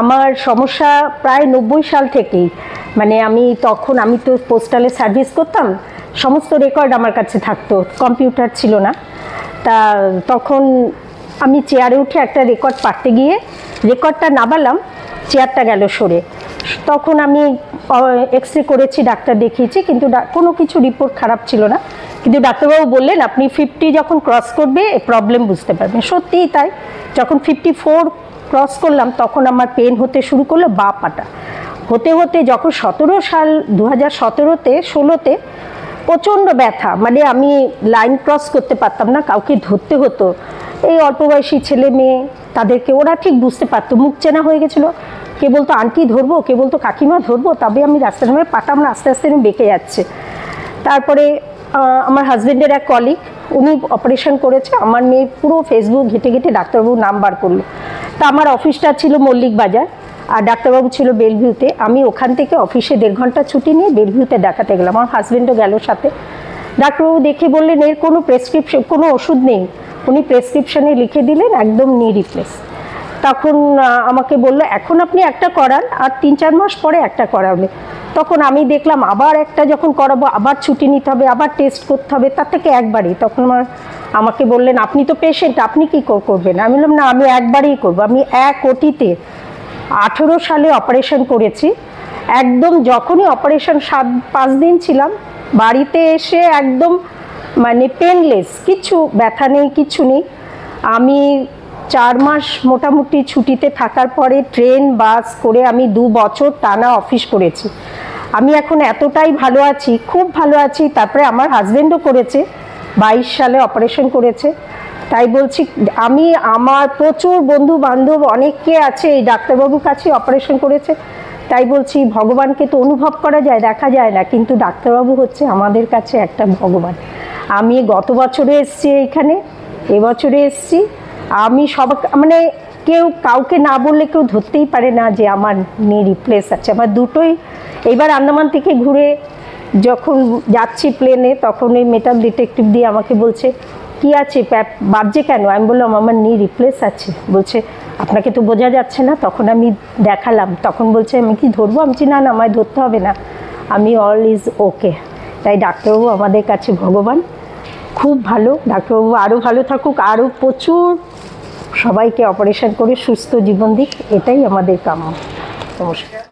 আমার সমস্যা প্রায় নব্বই সাল থেকেই। মানে আমি তখন আমি তো পোস্টালে সার্ভিস করতাম, সমস্ত রেকর্ড আমার কাছে থাকতো কম্পিউটার ছিল না। তা তখন আমি চেয়ারে উঠে একটা রেকর্ড পাড়তে গিয়ে রেকর্ডটা নাবালাম চেয়ারটা গেল সরে। তখন আমি এক্স রে করেছি, ডাক্তার দেখিয়েছি, কিন্তু কোনো কিছু রিপোর্ট খারাপ ছিল না। কিন্তু ডাক্তারবাবু বললেন, আপনি ফিফটি যখন ক্রস করবে প্রবলেম বুঝতে পারবেন। সত্যিই তাই, যখন ফিফটি ফোর ক্রস করলাম, তখন আমার পেন হতে শুরু করল বা পাটা। হতে হতে যখন সতেরো সাল দু হাজার সতেরোতে, ষোলোতে প্রচণ্ড ব্যথা মানে আমি লাইন ক্রস করতে পারতাম না, কাউকে ধরতে হতো। এই অল্প বয়সী ছেলে মেয়ে, তাদেরকে ওরা ঠিক বুঝতে পারতো, মুখ চেনা হয়ে গেছিল। কে বলতো, আন্টি ধরবো? কে বলতো, কাকিমা ধরবো? তবে আমি রাস্তার নামে পাটা আমার আস্তে আস্তে বেঁকে যাচ্ছে। তারপরে আমার হাজব্যান্ডের এক কলিগ উনি অপারেশন করেছে। আমার মেয়ে পুরো ফেসবুক ঘেটে ঘেটে ডাক্তারবাবু নাম বার করল। তা আমার অফিসটা ছিল মল্লিক বাজার, আর ডাক্তারবাবু ছিল বেলভিউতে। আমি ওখান থেকে অফিসে দেড় ঘণ্টা ছুটি নিয়ে বেলভিউতে দেখাতে গেলাম। আমার হাজব্যান্ডও গেল সাথে। ডাক্তারবাবু দেখে বললেন, এর কোনো প্রেসক্রিপশন কোনো ওষুধ নেই। উনি প্রেসক্রিপশনে লিখে দিলেন, একদম নি রিপ্লেস তখন আমাকে বলল, এখন আপনি একটা করান, আর তিন চার মাস পরে একটা করাবে তখন আমি দেখলাম, আবার একটা যখন করাবো, আবার ছুটি নিতে হবে, আবার টেস্ট করতে হবে, তার থেকে একবারই। তখন আমার আমাকে বললেন, আপনি তো পেশেন্ট আপনি কি কর- করবেন? আমি বললাম, না, আমি একবারই করব। আমি এক ওটিতে আঠেরো সালে অপারেশন করেছি। একদম যখনই অপারেশন সাত, পাঁচ দিন ছিলাম, বাড়িতে এসে একদম মানে পেনলেস কিছু ব্যথা নেই, কিছু নেই। আমি চার মাস মোটামুটি ছুটিতে থাকার পরে ট্রেন বাস করে আমি দু বছর টানা অফিস করেছি। আমি এখন এতটাই ভালো আছি, খুব ভালো আছি, তারপরে আমার হাজবেন্ডও করেছে। বাইশ সালে অপারেশন করেছে। তাই বলছি, আমি, আমার প্রচুর বন্ধু বান্ধব অনেকে আছে, এই ডাক্তারবাবুর কাছে অপারেশন করেছে। তাই বলছি, ভগবানকে তো অনুভব করা যায়, দেখা যায় না, কিন্তু ডাক্তারবাবু হচ্ছে আমাদের কাছে একটা ভগবান। আমি গত বছরে এসছি এইখানে এবছরে এসছি। আমি সব মানে কেউ কাউকে না বললে কেউ ধরতেই পারে না যে আমার নি রিপ্লেস আছে। আমার দুটোই, এবার আন্দামান থেকে ঘুরে যখন যাচ্ছি প্লেনে তখন ওই মেটাল ডিটেকটিভ দিয়ে আমাকে বলছে, কি আছে? প্যাপ- বাজছে কেন? আমি বললাম, আমার নি রিপ্লেস আছে। বলছে, আপনাকে তো বোঝা যাচ্ছে না? তখন আমি দেখালাম। তখন বলছে, আমি কি ধরবো? আমি না না, আমায় ধরতে হবে না। আমি অল ইজ ওকে তাই ডাক্তারবাবু আমাদের কাছে ভগবান। খুব ভালো। ডাক্তারবাবু আরও ভালো থাকুক। আরও প্রচুর সবাইকে অপারেশন করে সুস্থ জীবন দিক। এটাই আমাদের কাম্য। নমস্কার।